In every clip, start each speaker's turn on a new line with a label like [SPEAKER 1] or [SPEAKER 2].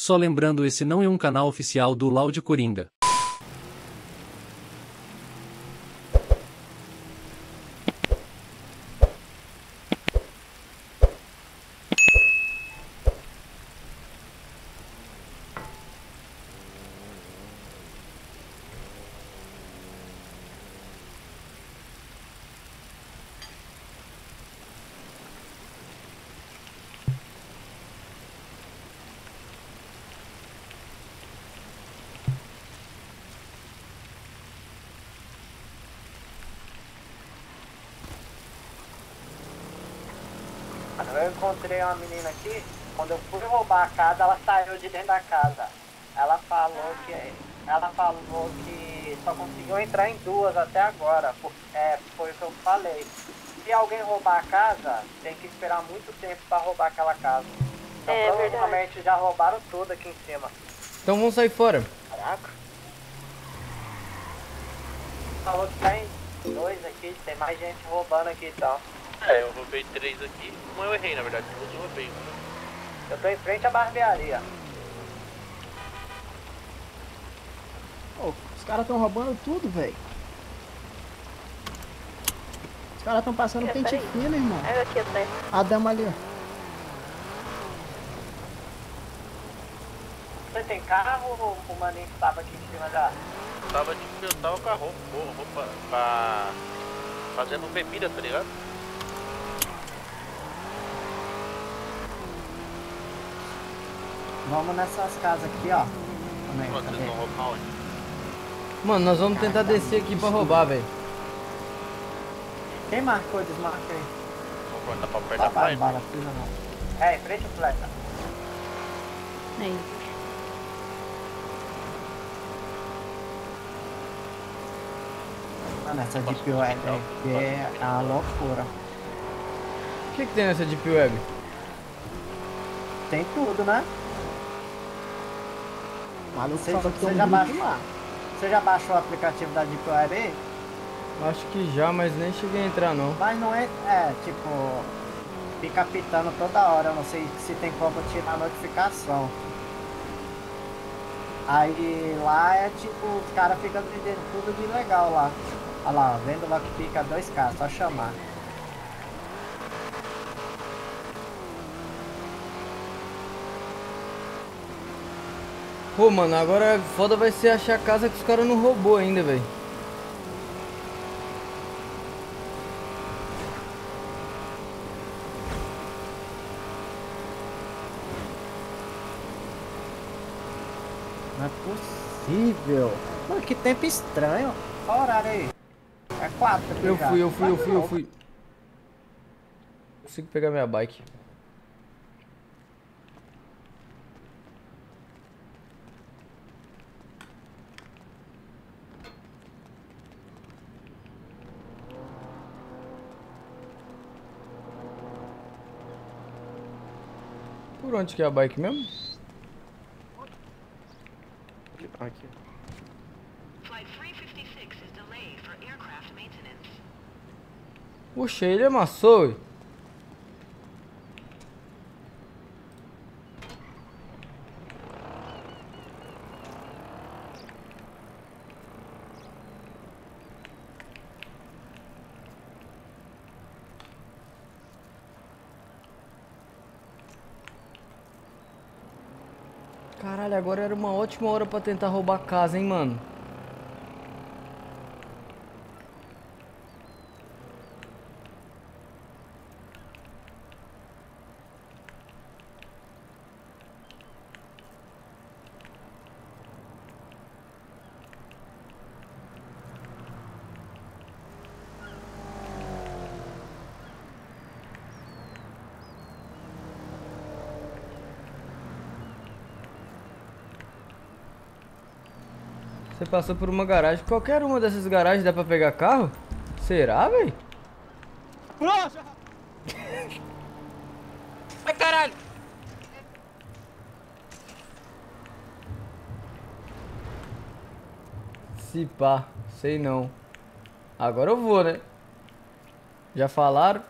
[SPEAKER 1] Só lembrando esse não é um canal oficial do Loud Coringa.
[SPEAKER 2] Encontrei uma menina aqui, quando eu fui roubar a casa, ela saiu de dentro da casa. Ela falou que ela falou que só conseguiu entrar em duas até agora. É, foi o que eu falei. Se alguém roubar a casa, tem que esperar muito tempo para roubar aquela casa. Então
[SPEAKER 3] É
[SPEAKER 2] provavelmente
[SPEAKER 3] verdade.
[SPEAKER 2] já roubaram tudo aqui em cima.
[SPEAKER 4] Então vamos sair fora.
[SPEAKER 2] Caraca. Falou que tem dois aqui, tem mais gente roubando aqui então.
[SPEAKER 5] É, eu roubei três aqui. Um eu errei, na verdade. Todos eu roubei.
[SPEAKER 2] Eu tô em frente à barbearia.
[SPEAKER 6] Ô, os caras estão roubando tudo, velho. Os caras estão passando
[SPEAKER 3] É,
[SPEAKER 6] pente fino, irmão.
[SPEAKER 3] Eu aqui atrás.
[SPEAKER 6] A dama ali, ó.
[SPEAKER 2] Você tem carro ou o maninho que tava aqui em cima já?
[SPEAKER 5] Tava, tipo, eu tava com a roupa, roupa pra... Fazendo bebida, tá ligado?
[SPEAKER 2] Vamos nessas casas aqui, ó. Também,
[SPEAKER 5] Mano, eles vão roubar onde?
[SPEAKER 4] Mano, nós vamos tentar descer aqui pra roubar, velho.
[SPEAKER 2] Quem marcou? Desmarca aí.
[SPEAKER 5] Vamos cortar pra perto
[SPEAKER 2] Tá
[SPEAKER 5] da praia.
[SPEAKER 2] bala, não. É, em frente ao fleta.
[SPEAKER 3] Aí.
[SPEAKER 2] Mano, essa Deep Web aqui é uma loucura.
[SPEAKER 4] O que, que tem nessa Deep Web?
[SPEAKER 2] Tem tudo, né?
[SPEAKER 6] Maluco
[SPEAKER 2] Você-
[SPEAKER 6] que
[SPEAKER 2] você
[SPEAKER 6] um
[SPEAKER 2] já baixou?
[SPEAKER 6] lá.
[SPEAKER 2] Você já baixou o aplicativo da Deep Web aí?
[SPEAKER 4] Acho que já, mas nem cheguei a entrar não.
[SPEAKER 2] Mas não é, é, tipo, fica pitando toda hora, eu não sei se tem como tirar a notificação. Aí lá é tipo, os caras ficam vendendo tudo de legal lá. Olha lá, vendo lá que fica 2K, só chamar.
[SPEAKER 4] Pô, mano, agora foda vai ser achar a casa que os caras não roubou ainda, velho.
[SPEAKER 2] Não é possível. Mano, que tempo estranho. Qual horário aí? É 4 aqui
[SPEAKER 4] Eu fui, eu fui, eu fui, eu fui. Consigo pegar minha bike. Onde que é a bike mesmo?
[SPEAKER 5] Aqui.
[SPEAKER 7] Flight 356 is delayed for aircraft maintenance.
[SPEAKER 4] Puxa, ele amassou. ué. Caralho, ótima hora pra tentar roubar a casa, hein, mano. Passou por uma garagem. Qualquer uma dessas garagens dá pra pegar carro? Será, véi?
[SPEAKER 5] Ai, caralho!
[SPEAKER 4] Se pá, sei não. Agora eu vou, né? Já falaram?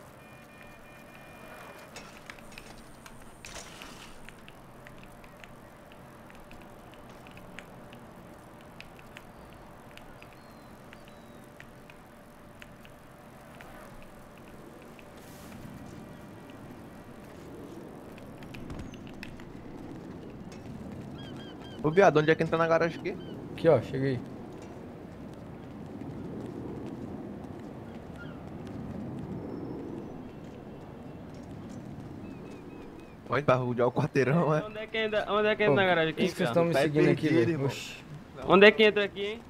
[SPEAKER 8] Ô, viado, onde é que entra na garagem aqui?
[SPEAKER 4] Aqui, ó, cheguei.
[SPEAKER 8] Olha, pra rodear o quarteirão, é.
[SPEAKER 9] Onde é que entra, onde é que entra
[SPEAKER 4] Ô,
[SPEAKER 9] na garagem aqui,
[SPEAKER 4] que vocês estão me
[SPEAKER 8] Tá
[SPEAKER 4] seguindo aqui, velho?
[SPEAKER 9] Onde é que entra aqui, hein?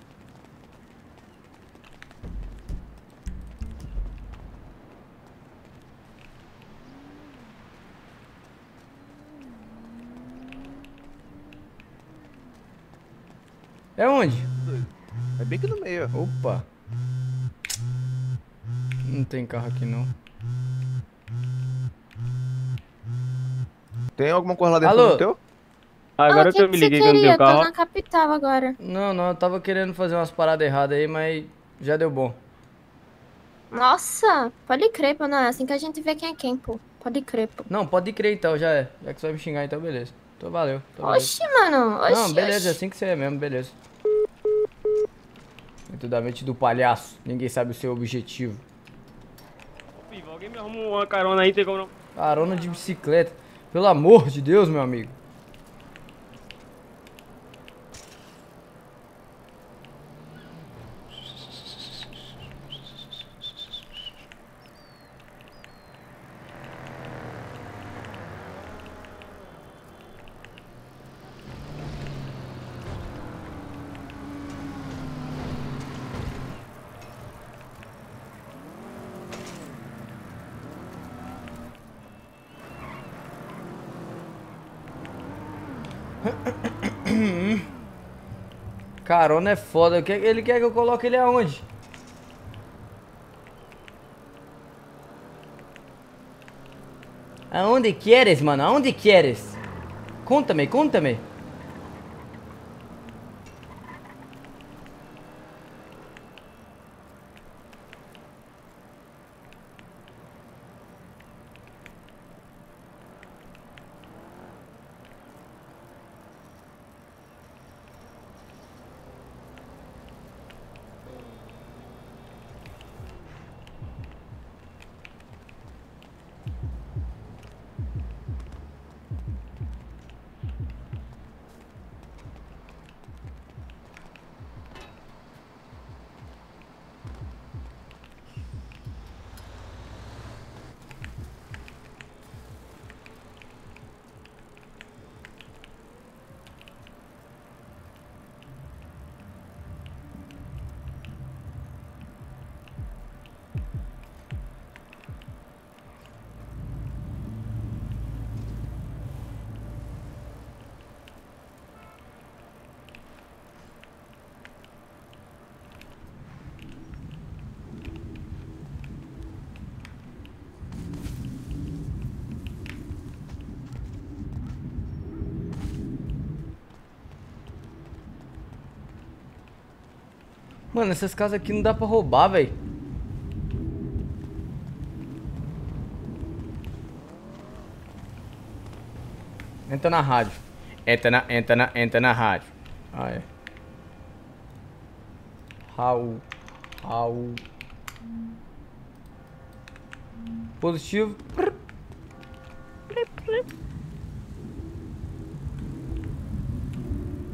[SPEAKER 4] É onde?
[SPEAKER 8] É bem aqui no meio, ó.
[SPEAKER 4] Opa. Não tem carro aqui não.
[SPEAKER 8] Tem alguma coisa lá dentro
[SPEAKER 4] Alô?
[SPEAKER 8] do teu?
[SPEAKER 9] Agora
[SPEAKER 10] Ah, o
[SPEAKER 9] que eu me liguei que eu não tenho carro.
[SPEAKER 10] Tô na capital agora.
[SPEAKER 4] Não, não, eu tava querendo fazer umas paradas erradas aí, mas já deu bom.
[SPEAKER 10] Nossa, pode crer, pô. Não, é assim que a gente vê quem é quem, pô. Pode crer, pô.
[SPEAKER 4] Não, pode crer então, já é. Já que você vai me xingar então, beleza. Então valeu. Valeu.
[SPEAKER 10] Oxi, mano. Oxi,
[SPEAKER 4] Não, beleza, é
[SPEAKER 10] oxi.
[SPEAKER 4] assim que você é mesmo, beleza. Muito da mente do palhaço. Ninguém sabe o seu objetivo.
[SPEAKER 9] Piva, alguém me arruma uma carona aí, tem como não?
[SPEAKER 4] Carona de bicicleta. Pelo amor de Deus, meu amigo. Carona é foda. Ele quer que eu coloque ele aonde? Aonde queres, mano? Aonde queres? Conta-me, conta-me. Mano, essas casas aqui não dá pra roubar, velho. Entra na rádio. Entra na, entra na, entra na rádio. Ah, é. Raul. Raul. Positivo.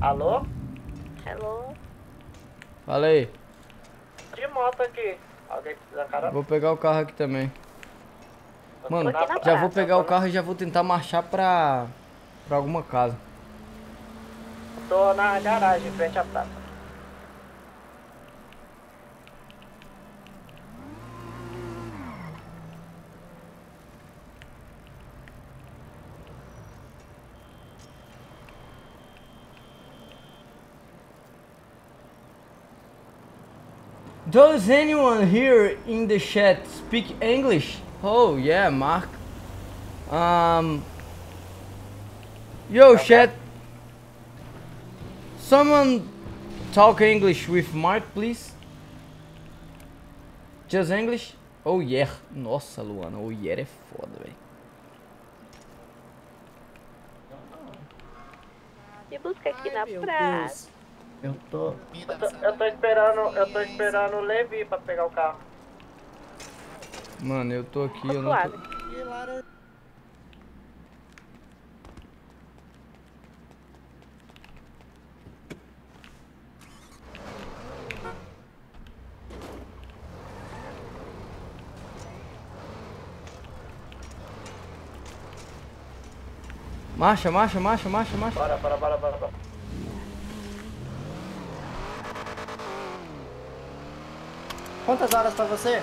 [SPEAKER 2] Alô?
[SPEAKER 4] Fala aí.
[SPEAKER 2] De moto aqui. Alguém precisa?
[SPEAKER 4] Vou pegar o carro aqui também. Mano, já vou pegar o carro e já vou tentar marchar pra, pra alguma casa.
[SPEAKER 2] Tô na garagem, em frente à praça.
[SPEAKER 4] Does anyone here in the chat speak English? Oh yeah, Mark. Um. Yo, chat. Someone talk English with Mark, please. Just English? Oh yeah. Nossa, Luana, oh yeah é foda, velho.
[SPEAKER 3] Me busca aqui na praça.
[SPEAKER 6] Eu tô...
[SPEAKER 2] Eu tô, esperando, eu tô esperando o Levi pra pegar o carro.
[SPEAKER 4] Mano, eu tô aqui, tá eu não tô... Marcha, marcha, marcha, marcha, marcha.
[SPEAKER 2] Bora, bora, bora, bora. bora.
[SPEAKER 6] Quantas horas pra você?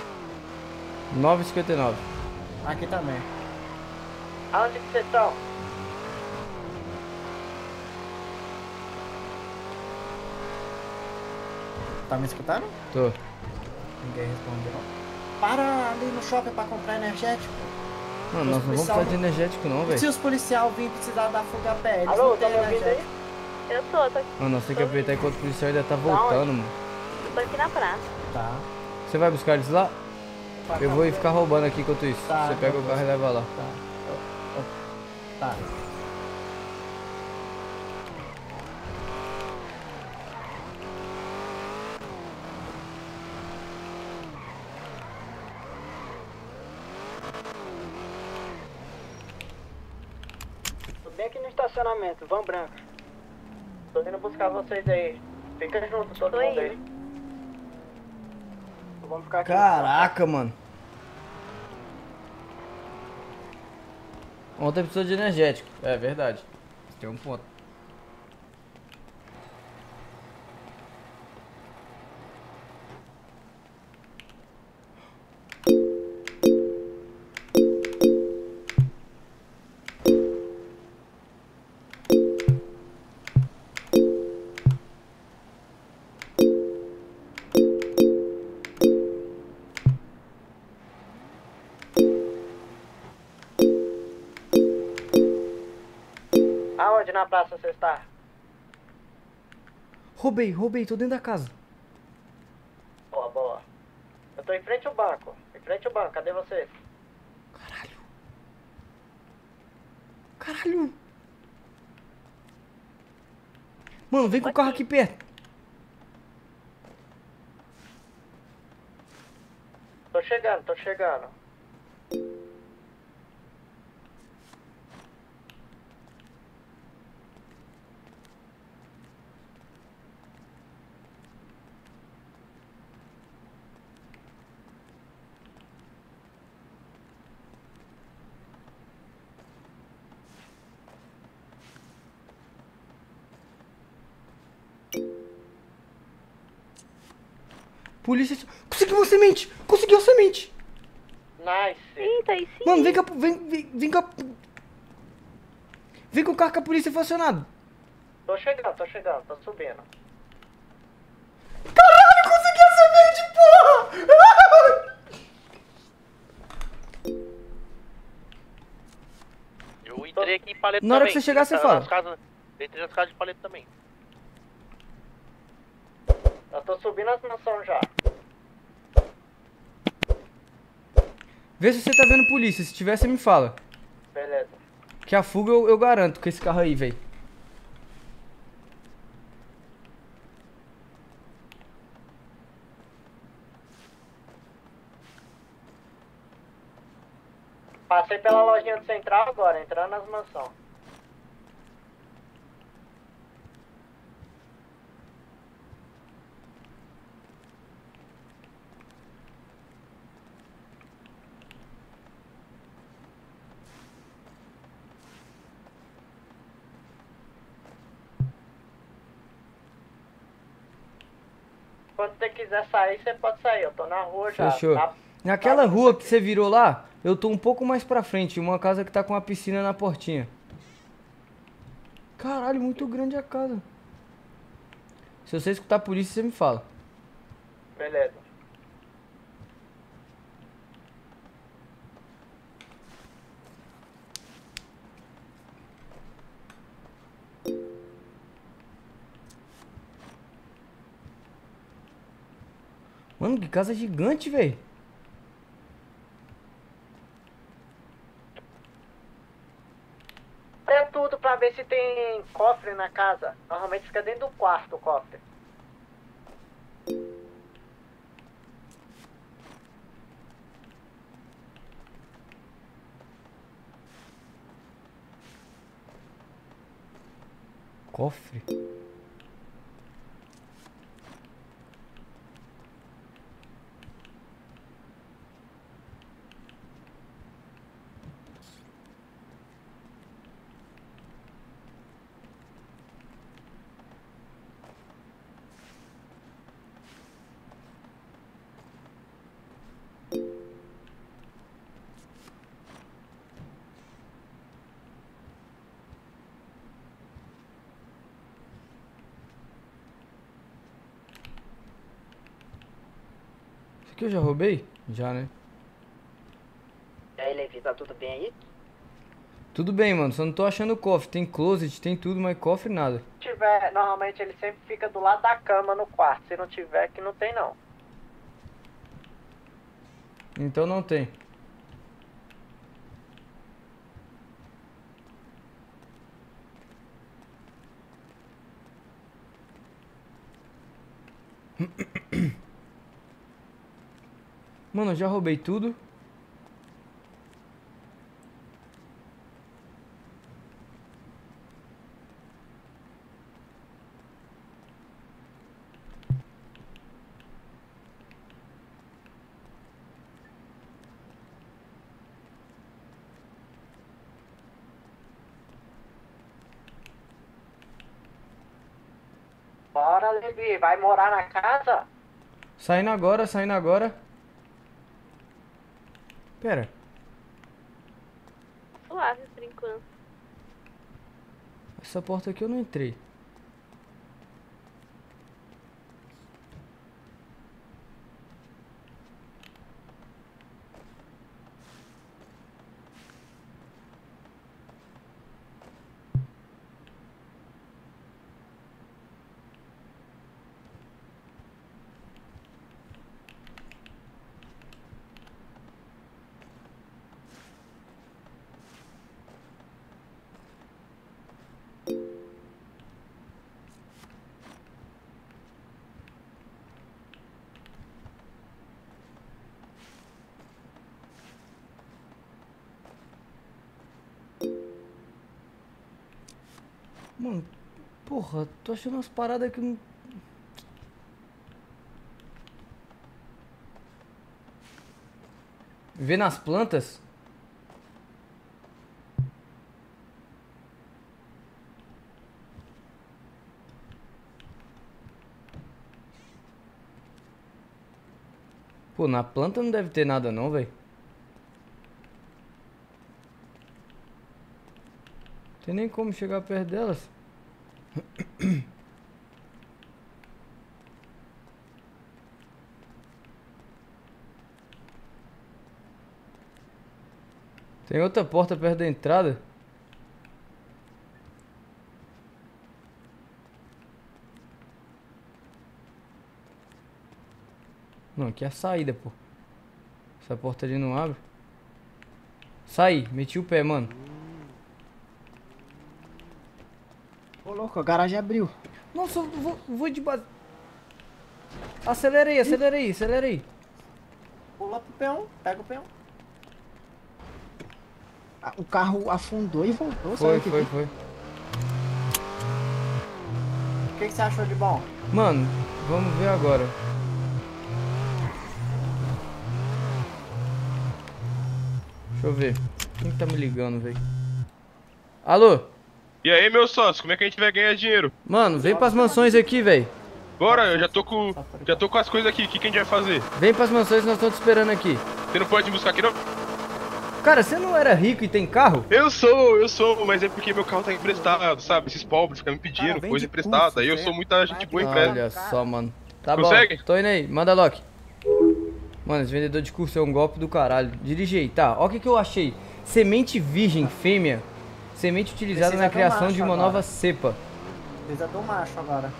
[SPEAKER 4] 9h59.
[SPEAKER 6] Aqui também.
[SPEAKER 2] Aonde que vocês estão?
[SPEAKER 6] Tá me escutando?
[SPEAKER 4] Tô.
[SPEAKER 6] Ninguém respondeu. Para ali no shopping pra comprar energético.
[SPEAKER 4] Mano, nós não vamos precisar de energético não,
[SPEAKER 6] Se
[SPEAKER 4] velho.
[SPEAKER 6] os policiais virem precisar da fuga pé, eles
[SPEAKER 2] Alô,
[SPEAKER 6] não
[SPEAKER 2] tá me ouvindo aí?
[SPEAKER 3] Eu tô, tô aqui,
[SPEAKER 4] Mano, nós temos que aproveitar enquanto o policial ainda tá voltando, mano.
[SPEAKER 3] tô aqui na praça.
[SPEAKER 6] Tá.
[SPEAKER 4] Você vai buscar eles lá? Eu vou ir ficar roubando aqui enquanto isso.
[SPEAKER 6] Tá,
[SPEAKER 4] Você pega o
[SPEAKER 6] eu
[SPEAKER 4] carro e leva lá.
[SPEAKER 6] Tá. Tá.
[SPEAKER 2] Tô bem aqui no estacionamento, Van Branco. Tô indo buscar vocês aí. Fica junto, todo
[SPEAKER 3] Tô
[SPEAKER 2] mundo
[SPEAKER 3] indo.
[SPEAKER 2] aí. Vamos ficar aqui.
[SPEAKER 4] Caraca, mano. Ontem precisou de energético. É verdade. Tem um ponto.
[SPEAKER 2] Na praça você está?
[SPEAKER 4] Roubei, roubei, tô dentro da casa.
[SPEAKER 2] Boa, boa. Eu tô em frente ao banco. Em frente ao banco, cadê vocês?
[SPEAKER 4] Caralho. Caralho. Mano, vem com o carro aqui perto.
[SPEAKER 2] Tô chegando, tô chegando.
[SPEAKER 4] Polícia. Conseguiu a semente! Conseguiu a semente!
[SPEAKER 2] Nice.
[SPEAKER 3] Eita, aí sim.
[SPEAKER 4] Mano, vem com a. Vem, vem, vem com a. Vem com o carro que a polícia foi acionado.
[SPEAKER 2] Tô chegando, tô chegando, tô subindo.
[SPEAKER 4] Caralho, consegui a semente, porra!
[SPEAKER 5] Eu entrei aqui em paleta
[SPEAKER 4] Na hora
[SPEAKER 5] também.
[SPEAKER 4] que você chegar, você fala.
[SPEAKER 5] Casas, eu entrei nas casas de paleta também.
[SPEAKER 2] Eu tô subindo as mansões já.
[SPEAKER 4] Vê se você tá vendo polícia. Se tiver, você me fala.
[SPEAKER 2] Beleza.
[SPEAKER 4] Que a fuga eu, eu garanto com esse carro aí, velho.
[SPEAKER 2] Passei pela lojinha do central agora, entrando nas mansões. Quando você quiser sair, você pode sair. Eu tô na rua já.
[SPEAKER 4] Fechou.
[SPEAKER 2] Na-
[SPEAKER 4] Naquela rua que você virou lá, eu tô um pouco mais pra frente. Uma casa que tá com uma piscina na portinha. Caralho, muito grande a casa. Se você escutar a polícia, você me fala.
[SPEAKER 2] Beleza.
[SPEAKER 4] Mano, que casa gigante, velho.
[SPEAKER 2] Olha tudo pra ver se tem cofre na casa. Normalmente fica dentro do quarto o cofre.
[SPEAKER 4] Cofre. Que eu já roubei? Já, né?
[SPEAKER 2] E aí, Levi, tá tudo bem aí?
[SPEAKER 4] Tudo bem, mano. Só não tô achando cofre. Tem closet, tem tudo, mas cofre nada.
[SPEAKER 2] Se tiver, normalmente ele sempre fica do lado da cama no quarto. Se não tiver, que não tem não.
[SPEAKER 4] Então não tem. Mano, eu já roubei tudo.
[SPEAKER 2] Bora, Levi, vai morar na casa?
[SPEAKER 4] Saindo agora, saindo agora. Pera.
[SPEAKER 3] Suave por enquanto.
[SPEAKER 4] Essa porta aqui eu não entrei. Mano, porra, tô achando umas paradas que não. Vê nas plantas? Pô, na planta não deve ter nada não, velho. Tem nem como chegar perto delas. Tem outra porta perto da entrada. Não, aqui é a saída, pô. Essa porta ali não abre. Saí, meti o pé, mano.
[SPEAKER 6] Ô, louco, a garagem abriu.
[SPEAKER 4] Nossa, eu vou, vou de base. Acelera aí, acelera aí, acelera aí.
[SPEAKER 6] Pula pro peão, pega o peão. Ah, O carro afundou e voltou,
[SPEAKER 4] Foi,
[SPEAKER 6] sabe?
[SPEAKER 4] foi, foi.
[SPEAKER 6] O que, que você achou de bom?
[SPEAKER 4] Mano, vamos ver agora. Deixa eu ver. Quem que tá me ligando, velho? Alô?
[SPEAKER 9] E aí, meu sócio, como é que a gente vai ganhar dinheiro?
[SPEAKER 4] Mano, vem pras mansões aqui, velho.
[SPEAKER 9] Bora, eu já tô com. Já tô com as coisas aqui. O que, que a gente vai fazer?
[SPEAKER 4] Vem pras mansões, nós estamos te esperando aqui.
[SPEAKER 9] Você não pode me buscar aqui, não?
[SPEAKER 4] Cara, você não era rico e tem carro?
[SPEAKER 9] Eu sou, eu sou, mas é porque meu carro tá emprestado, sabe? Esses pobres ficam me pedindo
[SPEAKER 6] Cara,
[SPEAKER 9] coisa emprestada.
[SPEAKER 6] curso,
[SPEAKER 9] Aí eu sou muita gente boa empresta.
[SPEAKER 4] Olha só, mano. Tá
[SPEAKER 9] Consegue?
[SPEAKER 4] bom. Tô indo aí. Manda Loki. Mano, esse vendedor de curso é um golpe do caralho. Dirige aí, tá. Ó o que, que eu achei. Semente virgem fêmea. Semente utilizada
[SPEAKER 6] Precisa
[SPEAKER 4] na criação de uma
[SPEAKER 6] agora.
[SPEAKER 4] nova cepa.
[SPEAKER 6] Precisa do macho agora.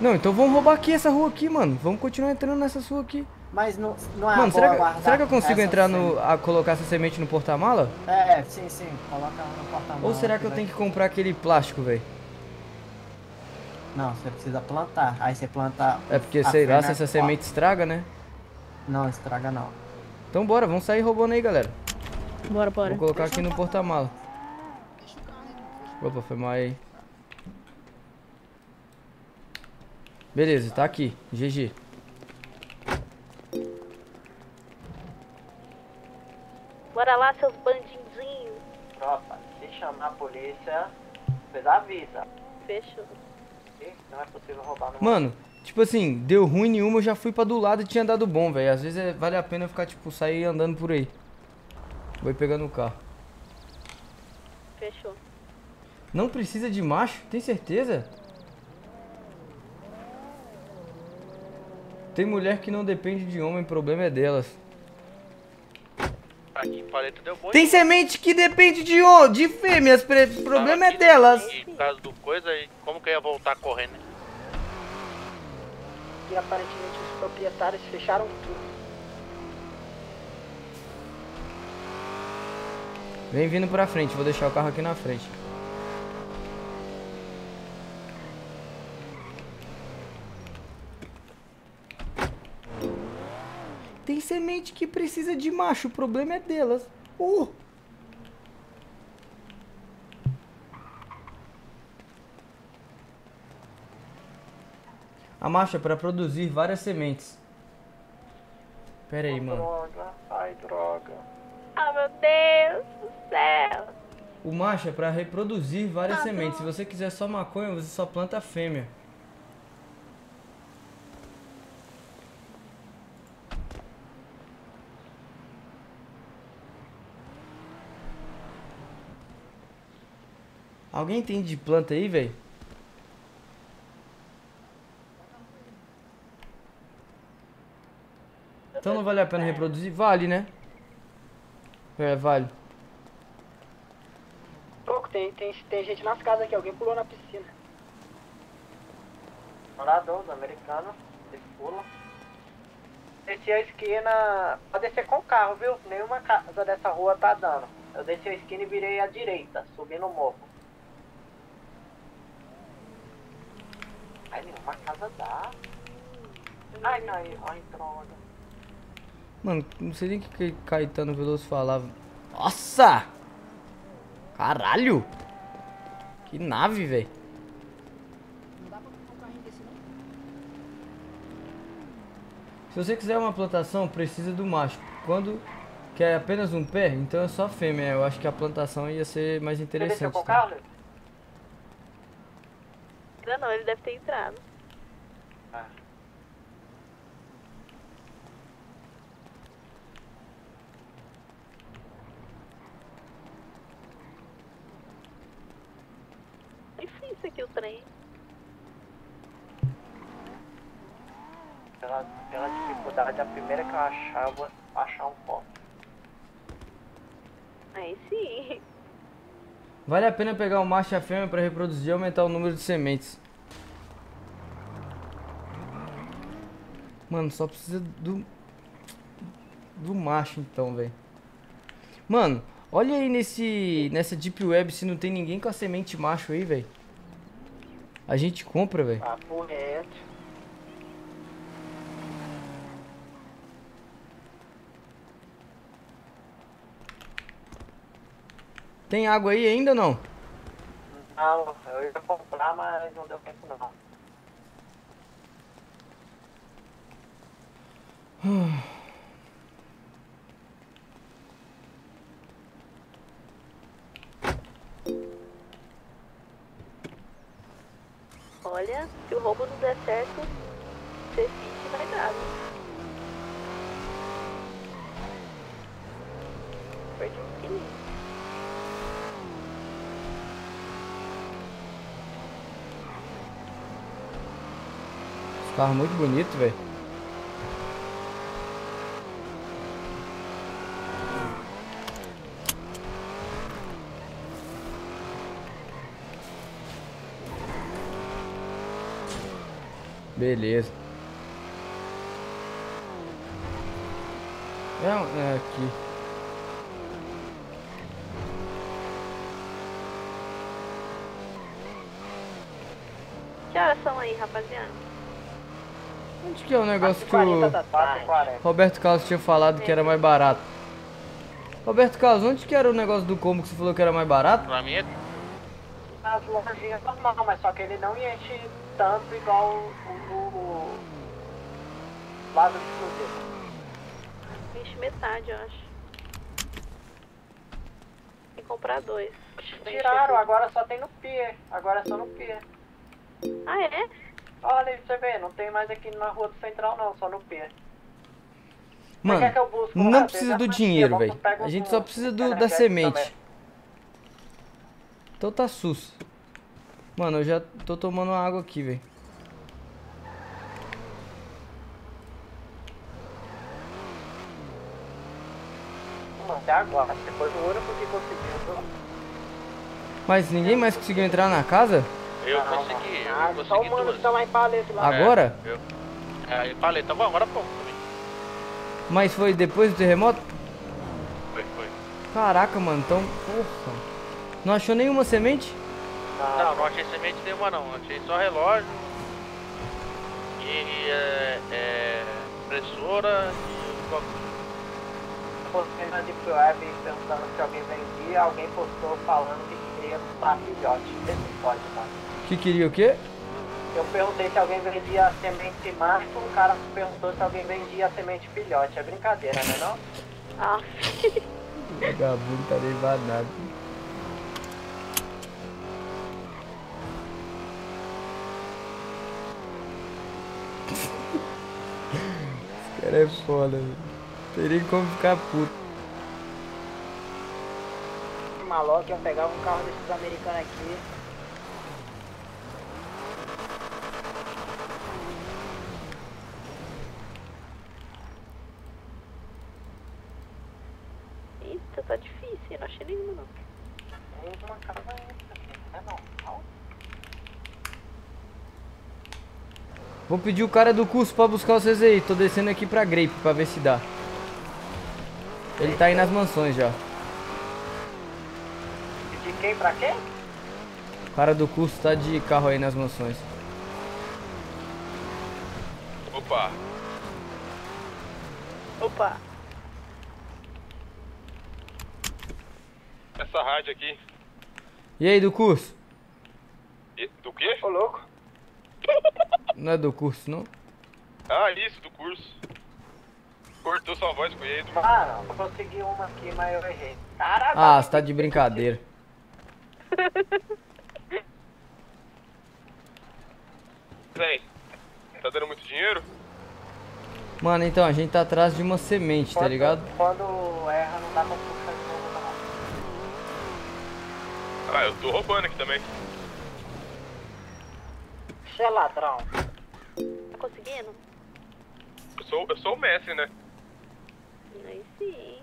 [SPEAKER 4] Não, então vamos roubar aqui essa rua aqui, mano. Vamos continuar entrando nessa rua aqui.
[SPEAKER 6] Mas não, não é
[SPEAKER 4] mano, será
[SPEAKER 6] boa
[SPEAKER 4] que, será que eu consigo entrar no. A colocar essa semente no porta-mala?
[SPEAKER 6] É, sim, sim. Coloca no porta-malas.
[SPEAKER 4] Ou será que eu tenho que comprar aquele plástico, velho?
[SPEAKER 6] Não, você precisa plantar. Aí você planta.
[SPEAKER 4] É porque, sei lá, se essa semente estraga, né?
[SPEAKER 6] Não, estraga não.
[SPEAKER 4] Então bora, vamos sair roubando aí, galera.
[SPEAKER 3] Bora, bora.
[SPEAKER 4] Vou colocar aqui no porta-mala. Opa, foi mal aí. Beleza, tá aqui. GG.
[SPEAKER 3] Bora lá, seus bandidinhos.
[SPEAKER 2] Tropa, se chamar a polícia, vocês avisam.
[SPEAKER 3] Fechou.
[SPEAKER 2] Não é possível roubar no
[SPEAKER 4] Mano, tipo assim, deu ruim nenhuma, eu já fui pra do lado e tinha dado bom, velho. Às vezes é- vale a pena ficar, tipo, sair andando por aí. Vou ir pegando o carro.
[SPEAKER 3] Fechou.
[SPEAKER 4] Não precisa de macho? Tem certeza? Tem mulher que não depende de homem, o problema é delas.
[SPEAKER 5] Aqui.
[SPEAKER 4] Tem semente que depende de homem, de fêmeas, o problema é delas.
[SPEAKER 5] E por causa do coisa, como que eu ia voltar correndo?
[SPEAKER 2] E aparentemente os proprietários fecharam tudo.
[SPEAKER 4] Vem vindo pra frente, vou deixar o carro aqui na frente. Tem semente que precisa de macho, o problema é delas. Uh! A marcha é para produzir várias sementes. Pera aí, mano.
[SPEAKER 2] Droga, ai droga.
[SPEAKER 3] Ah, meu Deus do céu.
[SPEAKER 4] O macho é para reproduzir várias sementes. Se você quiser só maconha, você só planta fêmea. Alguém entende de planta aí, velho? Então não vale a pena reproduzir? Vale, né? É, vale.
[SPEAKER 2] Troco, tem, tem, tem gente nas casas aqui, alguém pulou na piscina. Morador do americano, eles pulam. Desci a esquina, pode descer com o carro, viu? Nenhuma casa dessa rua tá dando. Eu desci a esquina e virei à direita, subi no morro. Ai, nenhuma casa dá. Ai, ai, ai, droga.
[SPEAKER 4] Mano, não sei nem o que Caetano Veloso falava. Nossa! Caralho! Que nave, velho. Se você quiser uma plantação, precisa do macho. Quando quer apenas um pé, então é só fêmea. Eu acho que a plantação ia ser mais
[SPEAKER 2] Você desceu
[SPEAKER 4] interessante.
[SPEAKER 2] com o
[SPEAKER 4] tá?
[SPEAKER 3] Ainda não, ele deve ter entrado.
[SPEAKER 2] Ah.
[SPEAKER 3] Difícil aqui o trem.
[SPEAKER 2] Pela, pela dificuldade, a primeira que eu achava, achar um pó.
[SPEAKER 3] Aí sim.
[SPEAKER 4] Vale a pena pegar o macho e a fêmea para reproduzir e aumentar o número de sementes. Mano, só precisa do. Do macho então, velho. Mano, olha aí nesse. Nessa Deep Web se não tem ninguém com a semente macho aí, velho. A gente compra, velho.
[SPEAKER 2] Papo reto.
[SPEAKER 4] Tem água aí ainda ou não?
[SPEAKER 2] Não, eu ia comprar, mas não deu tempo não.
[SPEAKER 3] Olha, se o roubo não der certo, você finge vai dar. né? Perdi um quilinho.
[SPEAKER 4] Esse carro muito bonito, velho. Beleza. É, é aqui.
[SPEAKER 3] Que horas são aí, rapaziada?
[SPEAKER 4] Onde que é o negócio que
[SPEAKER 2] 40
[SPEAKER 4] o.
[SPEAKER 2] 40.
[SPEAKER 4] Roberto Carlos tinha falado que era mais barato? Roberto Carlos, onde que era o negócio do combo que você falou que era mais barato?
[SPEAKER 5] Pra mim é
[SPEAKER 2] As lojinhas normal, mas só que ele não enche tanto igual o, o, o lado exclusivo.
[SPEAKER 3] Enche metade, eu acho. Tem que comprar dois.
[SPEAKER 2] Tiraram, agora só tem no pier. Agora é só no pier.
[SPEAKER 3] Ah, é?
[SPEAKER 2] Olha aí você vê, não tem mais aqui na rua do central não, só no P. É Mano, é
[SPEAKER 4] não precisa do dinheiro, velho. A gente só precisa do, da semente. Então tá sus. Mano, eu já tô tomando água aqui, velho.
[SPEAKER 2] Até agora, depois do ouro porque conseguiu.
[SPEAKER 4] Mas ninguém mais conseguiu entrar na casa?
[SPEAKER 5] Eu consegui, eu
[SPEAKER 2] Ah, só
[SPEAKER 5] consegui
[SPEAKER 2] o mano
[SPEAKER 5] duas.
[SPEAKER 2] que tá lá em paleta lá.
[SPEAKER 4] Agora?
[SPEAKER 5] É, eu, é, em paleta, bom, agora pouco também.
[SPEAKER 4] Mas foi depois do terremoto?
[SPEAKER 5] Foi, foi.
[SPEAKER 4] Caraca, mano, então. Porra. Não achou nenhuma semente?
[SPEAKER 5] Não, não achei semente nenhuma não, achei só relógio e é, é, impressora e o
[SPEAKER 2] na Deep Web perguntando se alguém vendia, alguém postou falando que queria comprar filhote. Vê se pode, tá?
[SPEAKER 4] Que queria o quê?
[SPEAKER 2] Eu perguntei se alguém vendia semente macho, o cara perguntou se alguém vendia semente filhote. É brincadeira, né não?
[SPEAKER 3] Ah,
[SPEAKER 4] Vagabundo tá levado. Esse cara é foda, velho. Teria como ficar puto.
[SPEAKER 2] Maluco, eu pegava um carro desses americanos aqui.
[SPEAKER 3] eita, tá difícil, não achei nenhuma não.
[SPEAKER 2] Tem uma casa essa, é normal.
[SPEAKER 4] Vou pedir o cara do curso pra buscar vocês aí. Tô descendo aqui pra Grape pra ver se dá. Ele tá aí nas mansões já.
[SPEAKER 2] De quem pra quem?
[SPEAKER 4] O cara do curso tá de carro aí nas mansões.
[SPEAKER 9] Opa,
[SPEAKER 3] Opa,
[SPEAKER 9] essa rádio aqui.
[SPEAKER 4] E aí, do curso?
[SPEAKER 9] E- Do quê?
[SPEAKER 2] Ô louco.
[SPEAKER 4] Não é do curso, não?
[SPEAKER 9] Ah, isso, do curso. Cortou sua voz com ele.
[SPEAKER 2] Ah, não, eu consegui uma aqui, mas eu errei. Caralho.
[SPEAKER 4] Ah, você tá de brincadeira.
[SPEAKER 9] Vem, tá dando muito dinheiro?
[SPEAKER 4] Mano, então, a gente tá atrás de uma semente, tá
[SPEAKER 2] Quando-
[SPEAKER 4] ligado?
[SPEAKER 2] Quando erra, não dá pra puxar de novo, não.
[SPEAKER 9] Ah, eu tô roubando aqui também.
[SPEAKER 2] Você é ladrão.
[SPEAKER 3] Conseguindo?
[SPEAKER 9] Eu sou, eu sou o mestre, né?
[SPEAKER 3] Aí sim,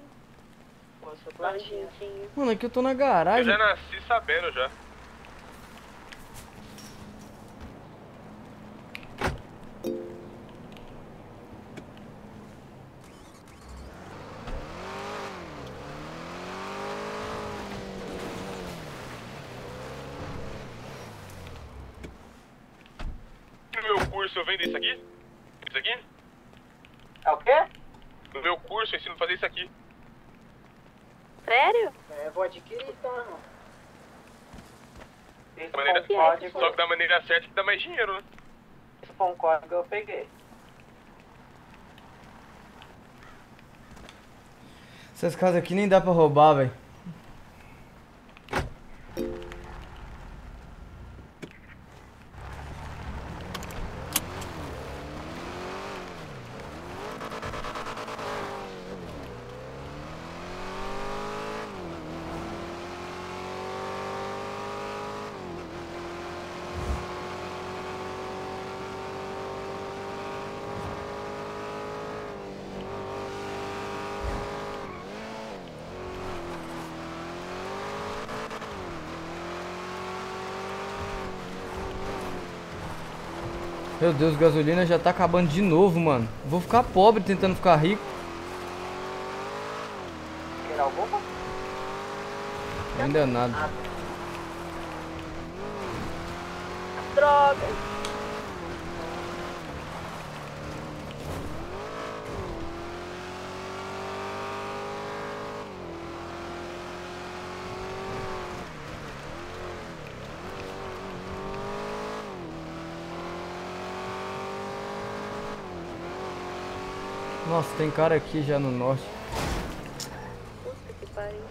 [SPEAKER 2] Eu
[SPEAKER 3] bandidinho.
[SPEAKER 4] Mano, aqui eu tô na
[SPEAKER 9] Eu
[SPEAKER 4] garagem.
[SPEAKER 9] já nasci sabendo já. Curso eu vendo isso aqui? Isso aqui?
[SPEAKER 2] É o quê?
[SPEAKER 9] No meu curso eu ensino a fazer isso aqui.
[SPEAKER 3] Sério?
[SPEAKER 2] É, vou adquirir então, irmão. Esse
[SPEAKER 9] maneira- Só que da maneira certa que dá mais dinheiro, né?
[SPEAKER 2] esse com código eu peguei.
[SPEAKER 4] Essas casas aqui nem dá pra roubar, velho. Meu Deus, gasolina já tá acabando de novo, mano. Vou ficar pobre tentando ficar rico.
[SPEAKER 2] Quer alguma?
[SPEAKER 4] Ainda nada.
[SPEAKER 3] Droga.
[SPEAKER 4] Nossa, tem cara aqui já no norte.
[SPEAKER 3] Puta que pariu.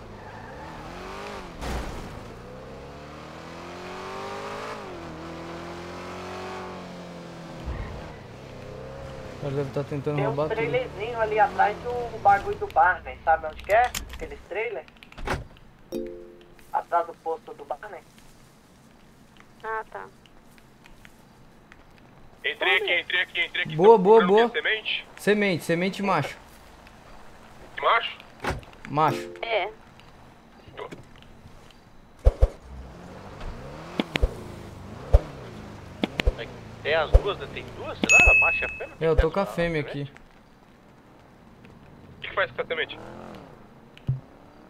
[SPEAKER 4] O cara deve estar tentando
[SPEAKER 2] Tem um
[SPEAKER 4] roubar tudo.
[SPEAKER 2] trailerzinho ali atrás do bagulho do Barney, sabe onde que é? Aqueles trailer? Atrás do posto do Barney?
[SPEAKER 3] Ah, tá.
[SPEAKER 9] Entrei aqui, entrei aqui, entrei aqui.
[SPEAKER 4] Boa,
[SPEAKER 9] Tô
[SPEAKER 4] boa, boa.
[SPEAKER 9] Semente?
[SPEAKER 4] Semente, semente macho.
[SPEAKER 9] Macho?
[SPEAKER 4] Macho.
[SPEAKER 3] É.
[SPEAKER 5] Tem as duas, né? Tem duas? Será? Macho e a fêmea?
[SPEAKER 4] Eu tô com a fêmea aqui.
[SPEAKER 9] O que, que faz exatamente?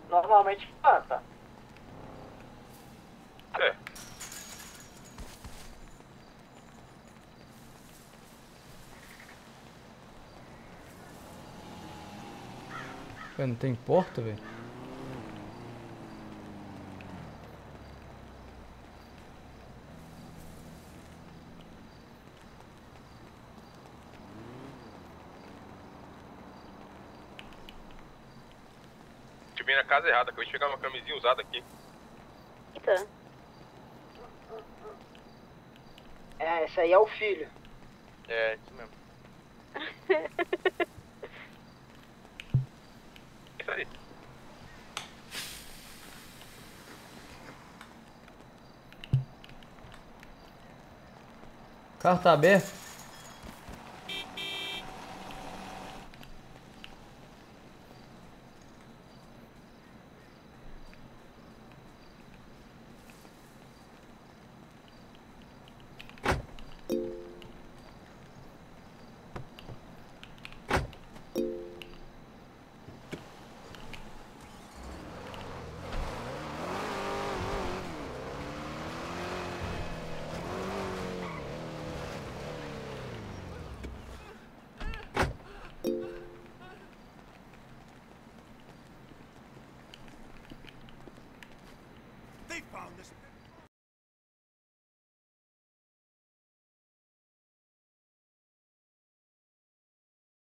[SPEAKER 2] Normalmente planta.
[SPEAKER 9] É.
[SPEAKER 4] Ué, não tem porta, velho?
[SPEAKER 9] Te vem na casa errada, acabei de pegar uma camisinha usada aqui.
[SPEAKER 3] Eita.
[SPEAKER 2] É, esse aí é o filho.
[SPEAKER 5] É, isso mesmo.
[SPEAKER 9] Isso aí.
[SPEAKER 4] O carro tá aberto?